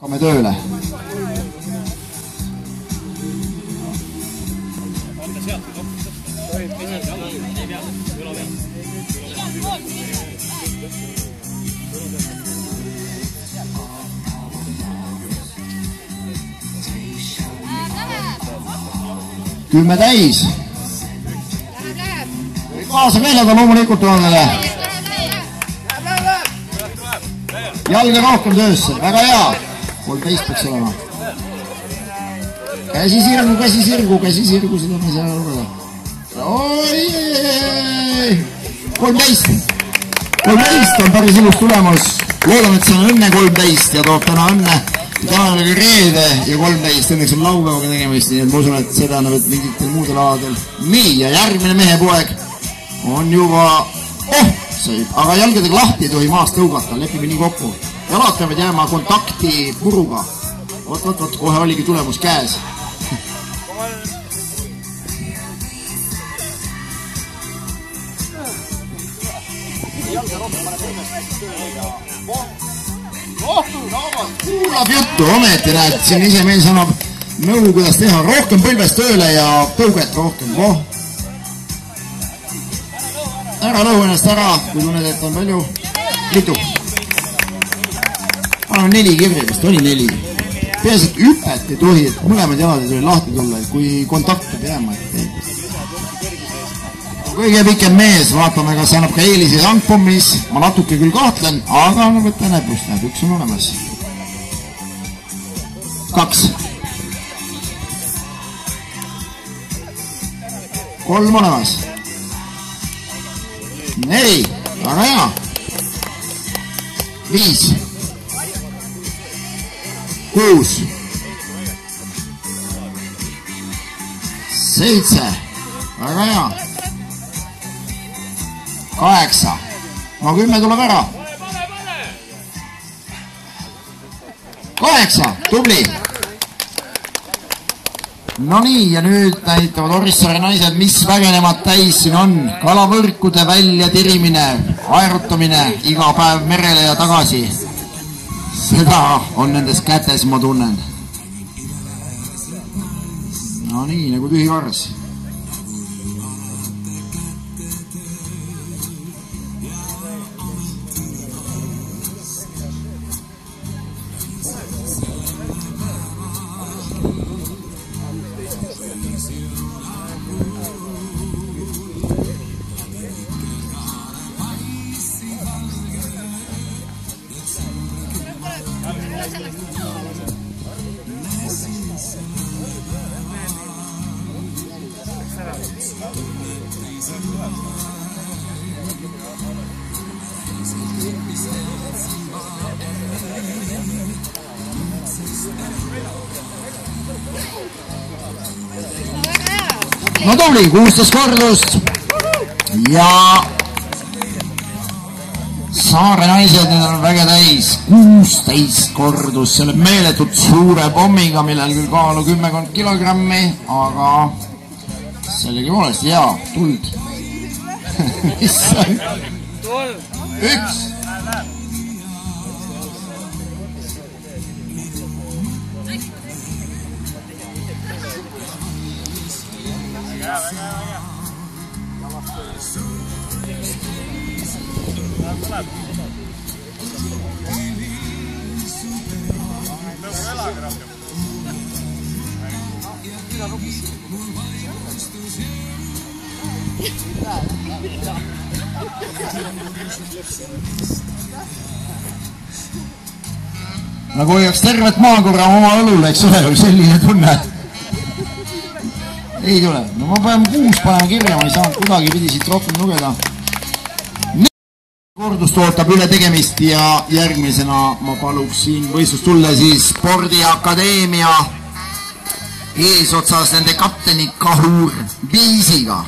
hakkame tööle. kümme täis. kaasa meelega loomulikult oleme. jalga rohkem töösse, väga hea. Kolmteist peaks olema. käsi sirgu, käsi sirgu, käsi sirgu, seda ma ei saa aru. oi, kolmteist, kolmteist on päris ilus tulemus. loodame, et see on õnne kolmteist ja toob täna õnne. täna oli reede ja kolmteist, õnneks on laupäevaga tegemist, nii et ma usun, et see tähendab, et mingitel muudel aladel. nii, ja järgmine mehepoeg on juba, oh, see, aga jalgadega lahti ei tohi maast tõugata, lepime nii kokku. Jalad peavad jääma kontakti puruga. vot, vot, vot, kohe oligi tulemus käes. kuulab juttu, ometi näed, siin isemees annab nõu, kuidas teha, rohkem põlvest tööle ja tõuget rohkem, voh ära lõhu ennast ära, kui tunned, et on palju. Mitu? annan neli vist oli neli. peaasi, et hüpet ei tohi, et mõlemad jalad ei tohi lahti tulla, et kui kontakt peab jääma, et kõige pikem mees, vaatame, kas annab ka eeliseid Angpommis, ma natuke küll kahtlen, aga no võta näpust, näed, üks on olemas. kaks. kolm olemas neli, väga hea. viis, kuus, seitse, väga hea. kaheksa, no kümme tuleb ära. kaheksa, tubli Nonii, ja nüüd näitavad Orissaare naised, mis vägenemad täis siin on. kalavõrkude väljatirimine, aerutamine iga päev merele ja tagasi. Seda on nendes kätes, ma tunnen. no nii, nagu tühi vars. No tubli, kuusteist kordust ja Saare naised, need on väge täis, kuusteist kordust, selle meeletult suure pommiga, millel küll kaalu kümmekond kilogrammi, aga sellegipoolest hea, tuld. Issand, üks nagu hoiaks tervet maakorra oma õlul, eks ole, selline tunne. ei tule, no ma pean kuus panema kirja, ma ei saanud kuidagipidi siit rohkem lugeda. Kordust ootab üle tegemist ja järgmisena ma paluksin võistlust tulla siis Spordiakadeemia eesotsas nende kapteni Kahur Viisiga